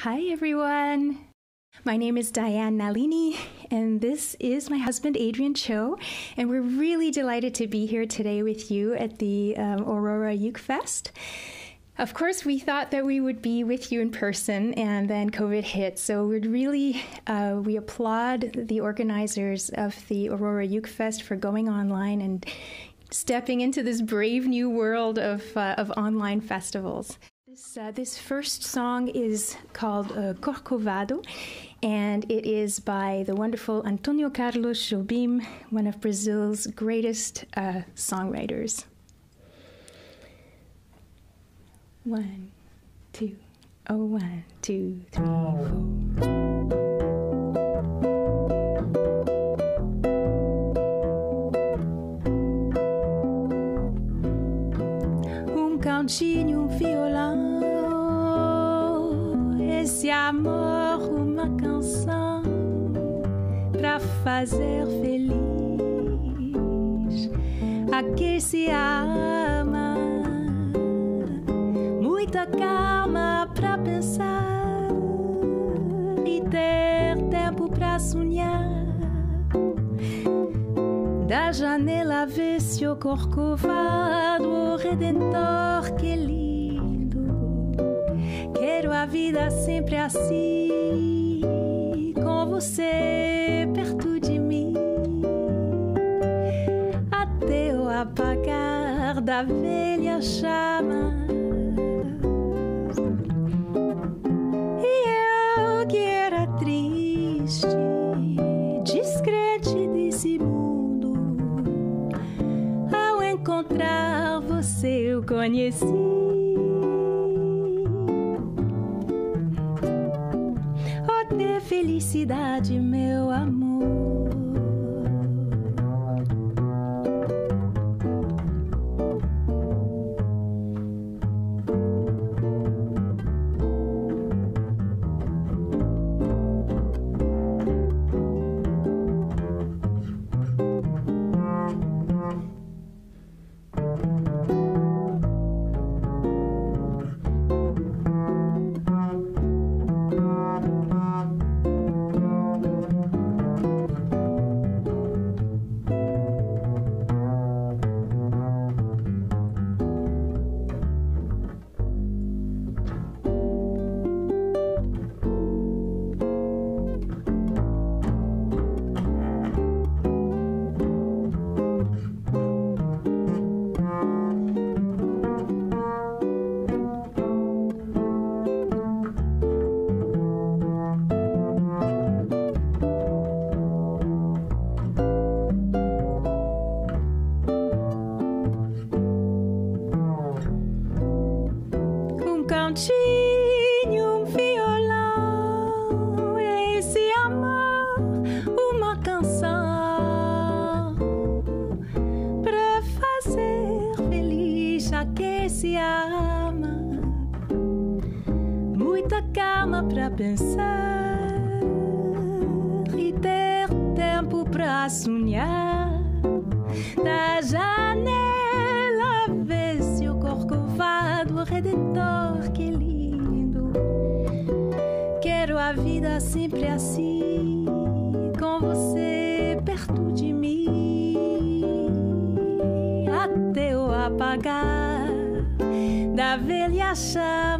Hi, everyone. My name is Diane Nalini, and this is my husband, Adrian Cho. And we're really delighted to be here today with you at the um, Aurora Uke Fest. Of course, we thought that we would be with you in person, and then COVID hit. So we'd really uh, we applaud the organizers of the Aurora Uke Fest for going online and stepping into this brave new world of uh, of online festivals. This, uh, this first song is called uh, Corcovado, and it is by the wonderful Antonio Carlos Jobim, one of Brazil's greatest uh, songwriters. One, two, oh, one, two, three, four. Cantinho, violão, esse amor, uma canção pra fazer feliz a que se ama. Muita calma pra pensar Janela vê-se o corcovado, o redentor, que lindo. Quero a vida sempre assim, com você perto de mim. Até o apagar da velha chama. Conheci. Oh, ter felicidade, meu amor. Vida sempre assim, com você perto de mim. Até o apagar da velha chama.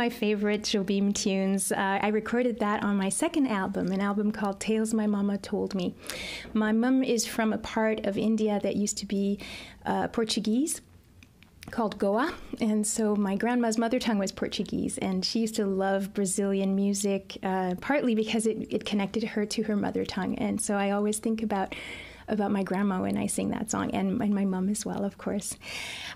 My favorite Jobim tunes. Uh, I recorded that on my second album, an album called Tales My Mama Told Me. My mom is from a part of India that used to be uh, Portuguese called Goa. And so my grandma's mother tongue was Portuguese, and she used to love Brazilian music, uh, partly because it, it connected her to her mother tongue. And so I always think about about my grandma when I sing that song, and, and my mom as well, of course.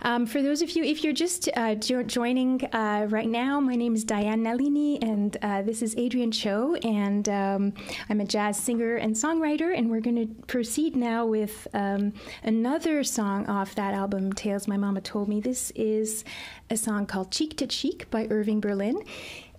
Um, for those of you, if you're just uh, jo- joining uh, right now, my name is Diane Nalini, and uh, this is Adrian Cho, and um, I'm a jazz singer and songwriter, and we're going to proceed now with um, another song off that album, Tales My Mama Told Me. This is a song called Cheek to Cheek by Irving Berlin.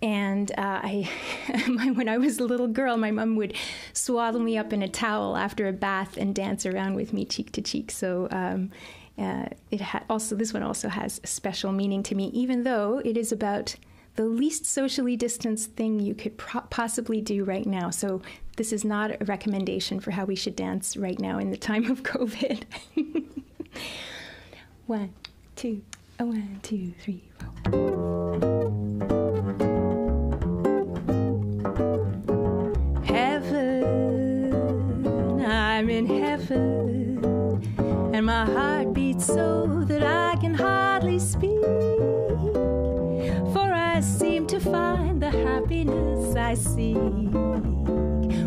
And uh, I, when I was a little girl, my mom would swaddle me up in a towel after a bath and dance around with me cheek to cheek. So um, uh, it ha- also this one also has a special meaning to me, even though it is about the least socially distanced thing you could pro- possibly do right now. So this is not a recommendation for how we should dance right now in the time of COVID. one, two, one, two, three, four. I'm in heaven, and my heart beats so that I can hardly speak. For I seem to find the happiness I seek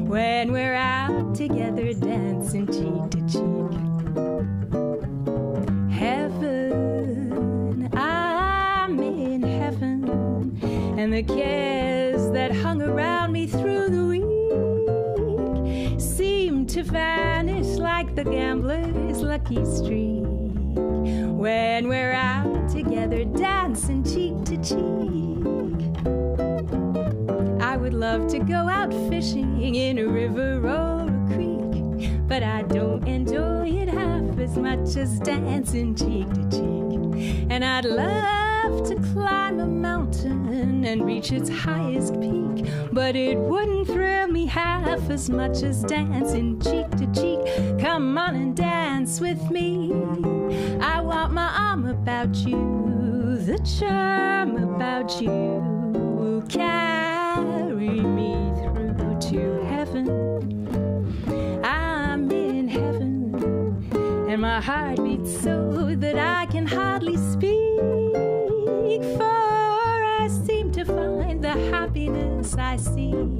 when we're out together dancing cheek to cheek. Heaven, I'm in heaven, and the cares the gambler's lucky streak when we're out together dancing cheek to cheek. I would love to go out fishing in a river or a creek, but I don't enjoy it half as much as dancing cheek to cheek. And I'd love to climb a mountain and reach its highest peak, but it wouldn't thrill me half as much as dancing cheek to cheek. Come on and dance with me. I want my arm about you, the charm about you will carry me through to heaven. I'm in heaven, and my heart beats so that I can hardly speak. For I seem to find the happiness I see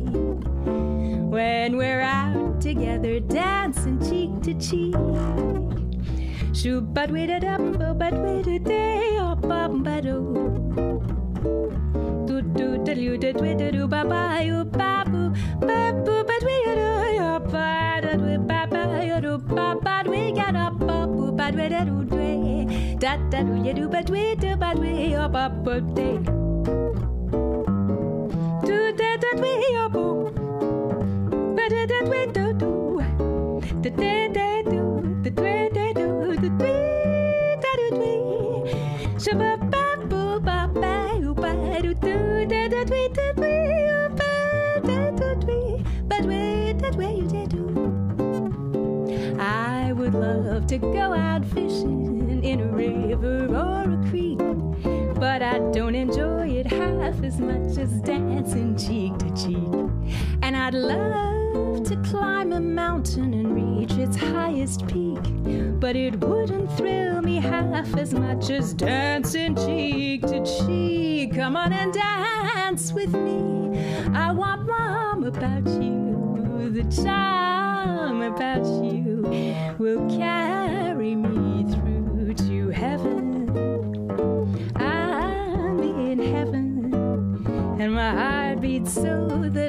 when we're out together dancing cheek to cheek. Shoo but wait a dum but wait a day or bum ba do. Do do do da do da do ba ba you ba boo ba boo but we do ya ba da do ba ba you do ba ba we get up ba boo ba da do do eh. da da do ya do but we do but we up up day. Do da da we I would love to go out fishing in a river or a creek but I don't enjoy it half as much as dancing cheek to cheek. And I'd love to climb a mountain and reach its highest peak, but it wouldn't thrill me half as much as dancing cheek to cheek. Come on and dance with me. I want mom about you, the charm about you will carry me through to heaven. I'm in heaven, and my heart beats so that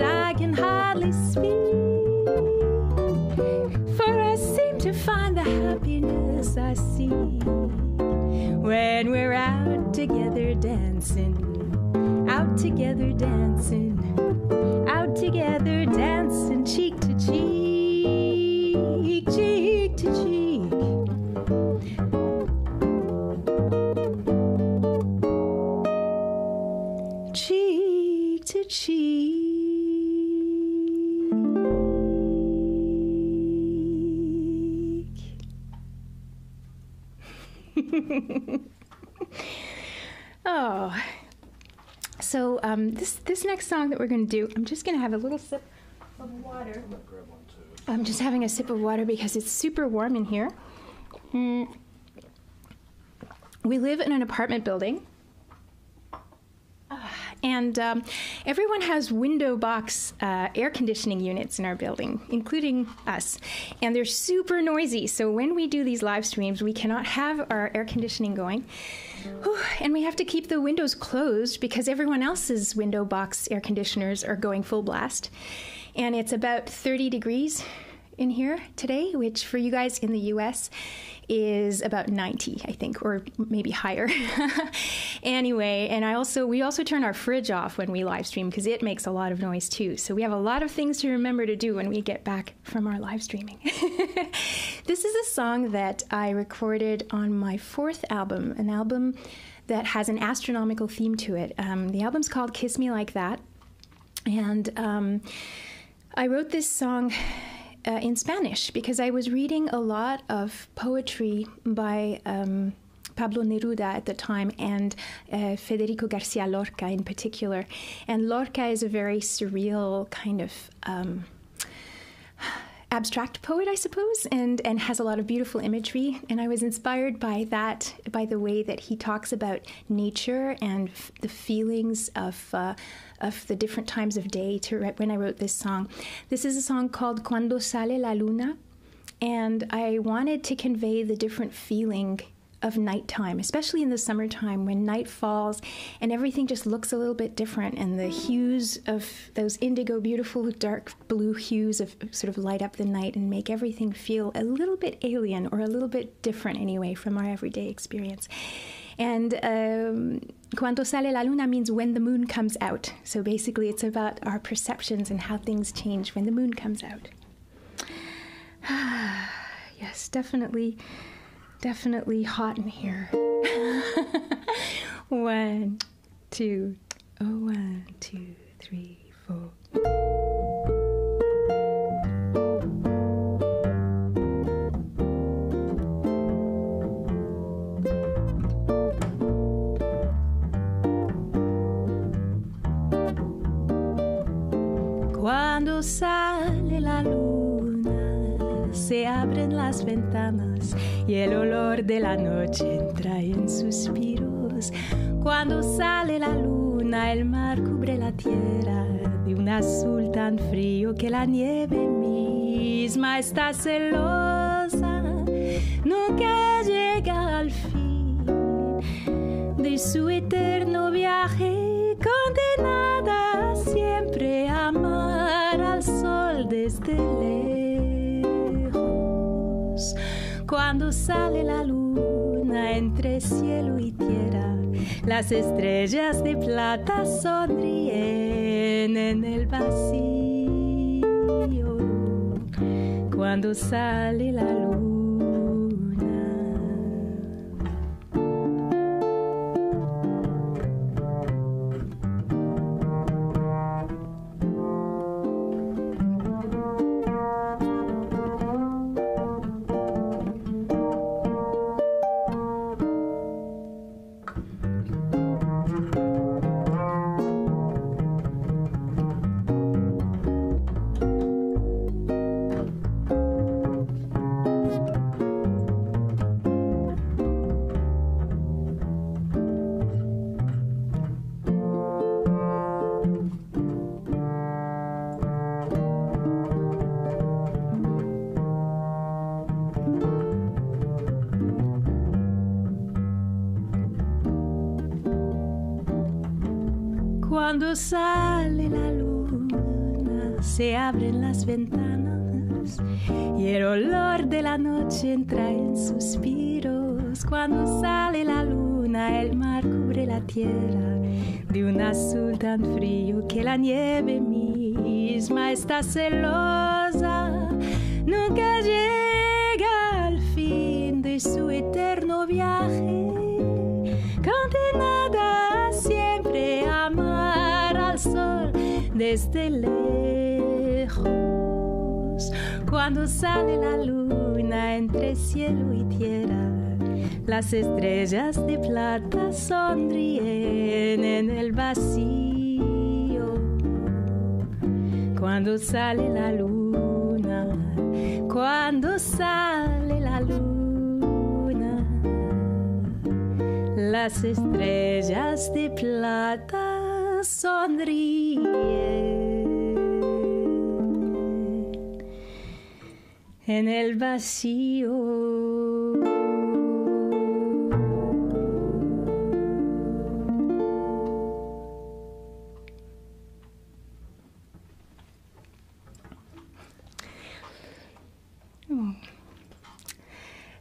together dancing, this next song that we're going to do, I'm just going to have a little sip of water. I'm just having a sip of water because it's super warm in here. Mm. We live in an apartment building, and um, everyone has window box uh, air conditioning units in our building, including us. And they're super noisy. So when we do these live streams, we cannot have our air conditioning going. Whew, and we have to keep the windows closed because everyone else's window box air conditioners are going full blast. And it's about 30 degrees in here today, which for you guys in the US is about 90, I think, or maybe higher. anyway, and I also we also turn our fridge off when we live stream because it makes a lot of noise too. So we have a lot of things to remember to do when we get back from our live streaming. this is a song that I recorded on my fourth album, an album that has an astronomical theme to it. Um, the album's called Kiss Me Like That. And um, I wrote this song uh, in Spanish because I was reading a lot of poetry by um, Pablo Neruda at the time and uh, Federico Garcia Lorca in particular. And Lorca is a very surreal kind of. Um, abstract poet, I suppose, and, and has a lot of beautiful imagery. And I was inspired by that, by the way that he talks about nature and f- the feelings of, uh, of the different times of day to when I wrote this song. This is a song called Cuando Sale la Luna, and I wanted to convey the different feeling of nighttime, especially in the summertime when night falls and everything just looks a little bit different, and the hues of those indigo, beautiful dark blue hues of sort of light up the night and make everything feel a little bit alien or a little bit different anyway from our everyday experience. And um, cuando sale la luna means when the moon comes out. So basically, it's about our perceptions and how things change when the moon comes out. yes, definitely definitely hot in here. one, two, oh, one, two, three, four. La luna, se abren las ventanas y el olor de la noche entra en suspiros. Cuando sale la luna, el mar cubre la tierra de un azul tan frío que la nieve misma está celosa. Nunca llega al fin de su eterno viaje, condenada siempre a amar al sol desde lejos cuando sale la luna entre cielo y tierra. Las estrellas de plata sonríen en el vacío cuando sale la luna. Tierra de un azul tan frío que la nieve misma está celosa. Nunca llega al fin de su eterno viaje, condenada siempre a amar sol desde lejos. Cuando sale la luna entre cielo y tierra, Las estrellas de plata sonríen en el vacío. Cuando sale la luna, cuando sale la luna, las estrellas de plata sonríen. en el vacío.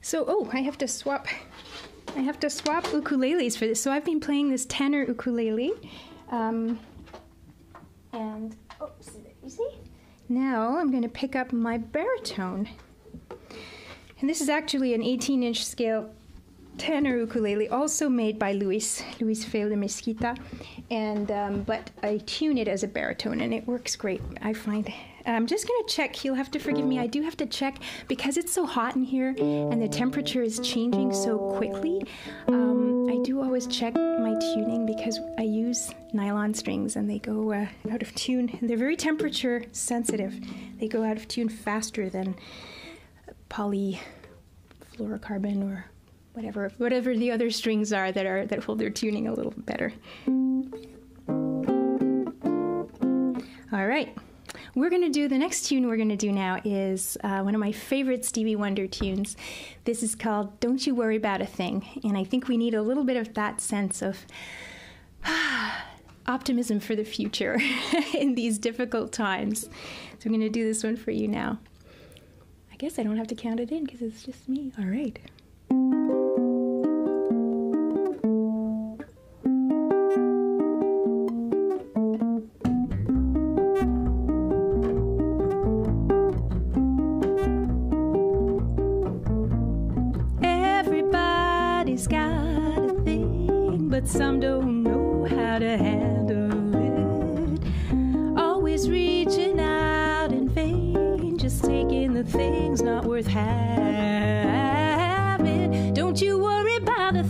So, oh, I have to swap. I have to swap ukuleles for this. So I've been playing this tenor ukulele, um, and oh, you see? Now I'm going to pick up my baritone. And this is actually an 18 inch scale tenor ukulele, also made by Luis, Luis Feu de Mesquita. And, um, but I tune it as a baritone and it works great, I find. I'm just going to check. You'll have to forgive me. I do have to check because it's so hot in here and the temperature is changing so quickly. Um, I do always check my tuning because I use nylon strings and they go uh, out of tune. They're very temperature sensitive. They go out of tune faster than polyfluorocarbon or whatever whatever the other strings are that are that hold their tuning a little better. All right. We're going to do the next tune we're going to do now is uh, one of my favorite Stevie Wonder tunes. This is called Don't You Worry About a Thing. And I think we need a little bit of that sense of optimism for the future in these difficult times. So I'm going to do this one for you now. I guess I don't have to count it in because it's just me. All right. Just taking the things not worth having. Don't you worry about a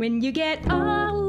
when you get oh,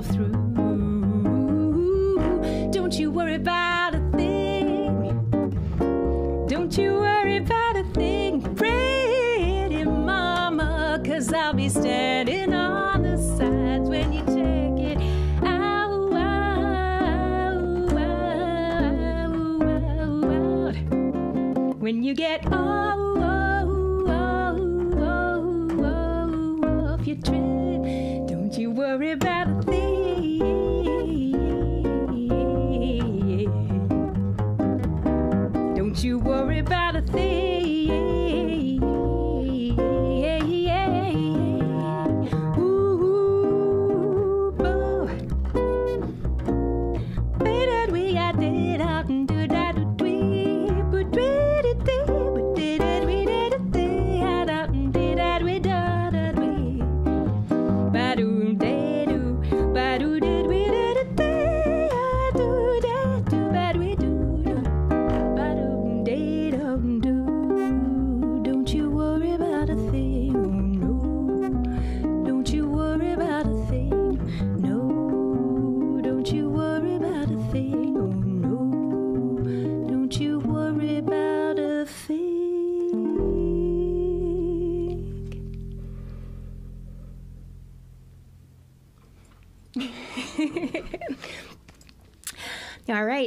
yourself through. Don't you worry about a thing. Don't you worry about a thing, pretty mama, cause I'll be standing on the sides when you take it. Ow when you get oh,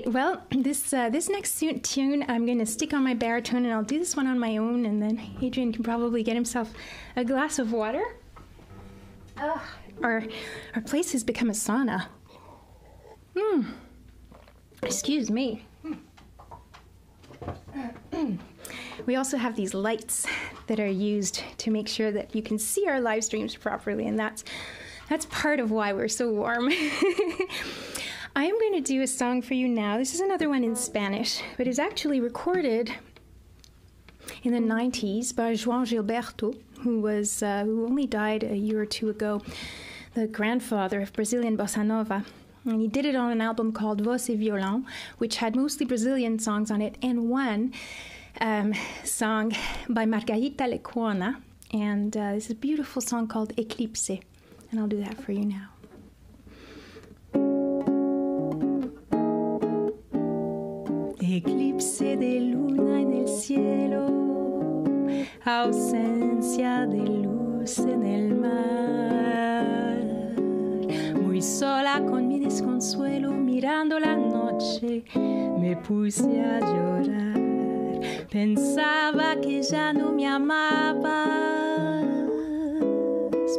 right. Well, this uh, this next tune, I'm going to stick on my baritone, and I'll do this one on my own, and then Adrian can probably get himself a glass of water. Uh, our our place has become a sauna. Hmm. Excuse me. We also have these lights that are used to make sure that you can see our live streams properly, and that's that's part of why we're so warm. I am going to do a song for you now. This is another one in Spanish, but it's actually recorded in the 90s by João Gilberto, who was uh, who only died a year or two ago, the grandfather of Brazilian bossa nova. And he did it on an album called Voz e Violão, which had mostly Brazilian songs on it, and one um, song by Margarita Lecuona. And uh, this is a beautiful song called Eclipse. And I'll do that for you now. Eclipse de luna en el cielo, ausencia de luz en el mar. Muy sola con mi desconsuelo, mirando la noche, me puse a llorar. Pensaba que ya no me amabas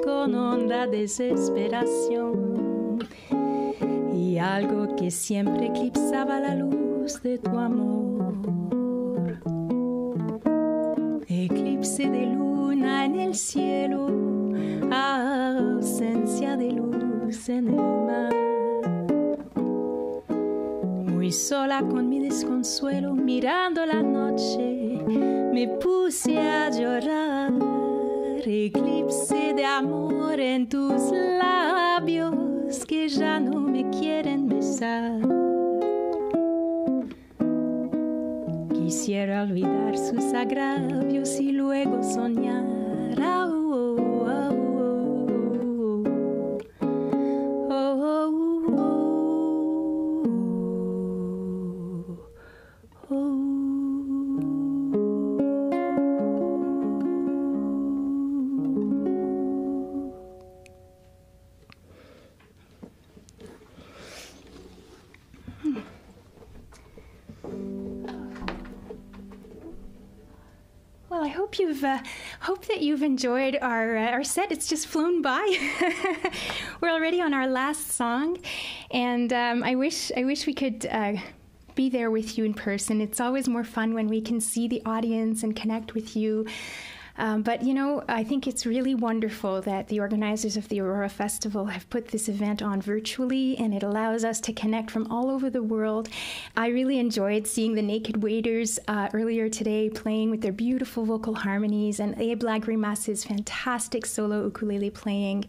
con honda desesperación y algo que siempre eclipsaba la luz de tu amor. Eclipse de luna en el cielo, ausencia de luz en el mar. Muy sola con mi desconsuelo, mirando la noche, me puse a llorar. Eclipse de amor en tus labios que ya no me quieren besar. Quisiera olvidar sus agravios y luego soñar. Ah, uh, hope that you've enjoyed our uh, our set. It's just flown by. We're already on our last song, and um, I wish I wish we could. Uh, be there with you in person. It's always more fun when we can see the audience and connect with you. Um, but you know, I think it's really wonderful that the organizers of the Aurora Festival have put this event on virtually, and it allows us to connect from all over the world. I really enjoyed seeing the Naked Waiters uh, earlier today playing with their beautiful vocal harmonies, and Abe Lagrimas's fantastic solo ukulele playing.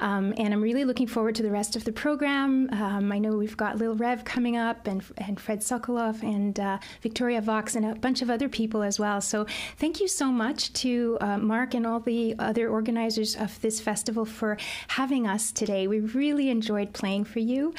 Um, and I'm really looking forward to the rest of the program. Um, I know we've got Lil Rev coming up, and and Fred Sokolow, and uh, Victoria Vox, and a bunch of other people as well. So thank you so much to uh, Mark and all the other organizers of this festival for having us today. We really enjoyed playing for you.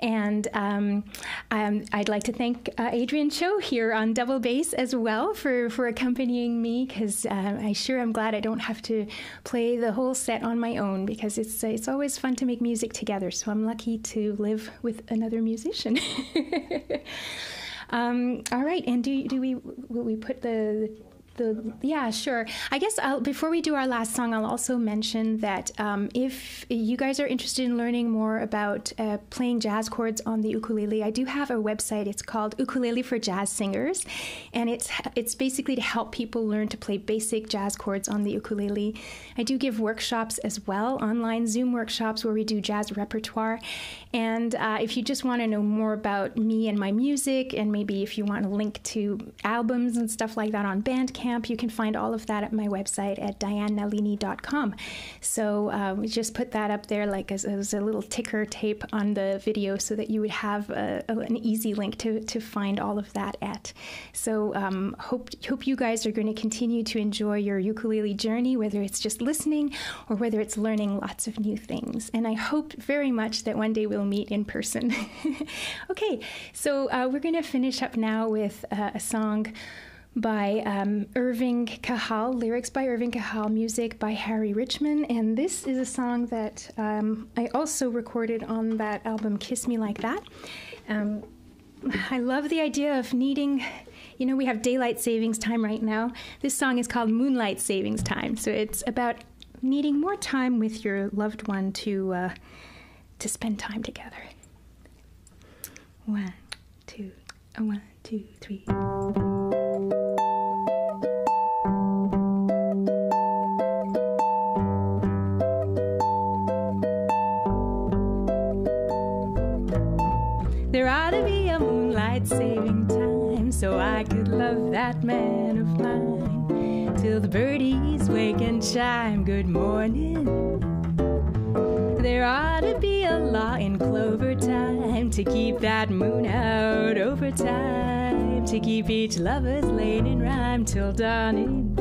And um, um, I'd like to thank uh, Adrian Cho here on double bass as well for, for accompanying me because uh, I sure am glad I don't have to play the whole set on my own because it's, it's always fun to make music together. So I'm lucky to live with another musician. Um, all right, and do do we will we put the the yeah sure. I guess I'll, before we do our last song i'll also mention that um, if you guys are interested in learning more about uh, playing jazz chords on the ukulele i do have a website. It's called ukulele for jazz singers. And it's it's basically to help people learn to play basic jazz chords on the ukulele. I do give workshops as well online zoom workshops where we do jazz repertoire. And uh, if you just want to know more about me and my music and maybe if you want a link to albums and stuff like that on bandcamp Camp. You can find all of that at my website at dianenalini.com. So uh, we just put that up there like as, as, a little ticker tape on the video so that you would have a, a, an easy link to, to find all of that at. So um, hope, hope you guys are going to continue to enjoy your ukulele journey, whether it's just listening or whether it's learning lots of new things. And I hope very much that one day we'll meet in person. okay, so uh, we're going to finish up now with uh, a song by um, Irving Kahal, lyrics by Irving Kahal, music by Harry Richman. And this is a song that um, I also recorded on that album Kiss Me Like That. Um, I love the idea of needing, you know, we have daylight savings time right now. This song is called Moonlight Savings Time. So it's about needing more time with your loved one to, uh, to spend time together. One, two, one, two, three. To be a moonlight saving time so I could love that man of mine till the birdies wake and chime good morning. There ought to be a law in clover time to keep that moon out over time, to keep each lover's lane in rhyme till dawning.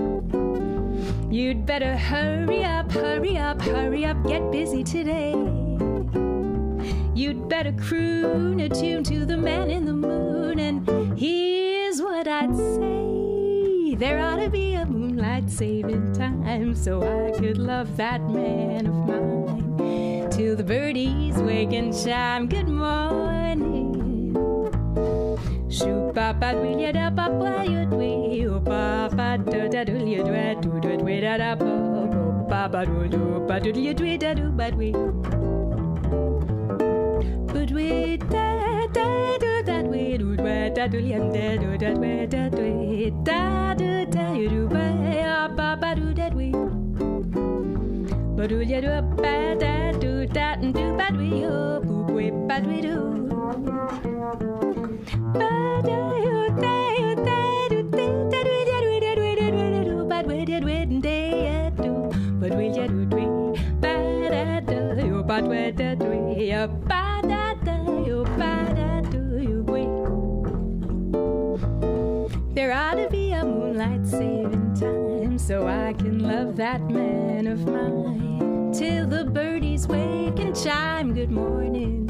You'd better hurry up, hurry up, hurry up, get busy today. You'd better croon a tune to the man in the moon, and here's what I'd say. There ought to be a moonlight saving time so I could love that man of mine till the birdies wake and chime good morning. Shoo pa pa dwee ya da pa pa ya dwee oh pa pa da da ya dwee do do dwee da da pa oh pa pa do do pa do dwee da do ba dwee. But we da do da do that we do that we do da do da do yam so I can love that man of mine till the birdies wake and chime good morning.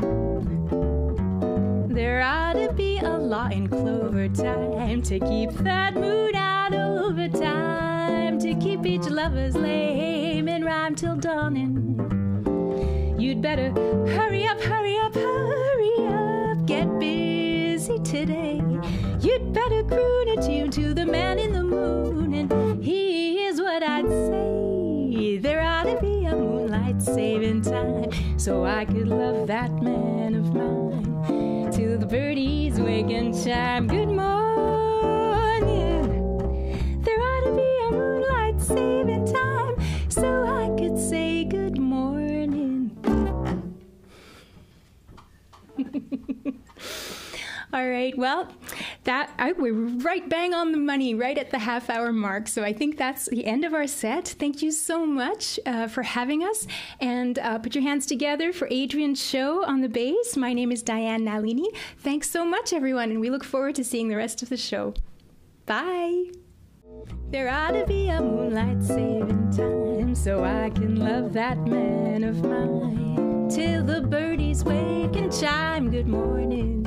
There ought to be a law in clover time to keep that mood out over time, to keep each lover's lame and rhyme till dawning. You'd better hurry up, hurry up, hurry up, get busy today. You'd better croon a tune to the man in the moon, and what I'd say. There ought to be a moonlight saving time so I could love that man of mine till the birdies wake and chime good morning. There ought to be a moonlight saving time so I could say good morning. All right, well, that I, we're right bang on the money, right at the half hour mark. So I think that's the end of our set. Thank you so much uh, for having us. And uh, put your hands together for Adrian Cho on the bass. My name is Diane Nalini. Thanks so much, everyone, and we look forward to seeing the rest of the show. Bye. There ought to be a moonlight saving time so I can love that man of mine till the birdies wake and chime good morning.